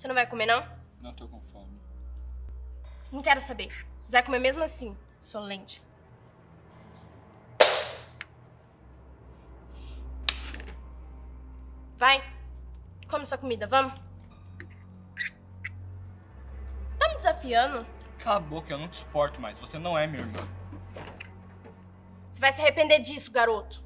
Você não vai comer, não? Não tô com fome. Não quero saber. Você vai comer mesmo assim, solente. Vai. Come sua comida, vamos? Tá me desafiando? Cala a boca, eu não te suporto mais. Você não é minha irmã. Você vai se arrepender disso, garoto.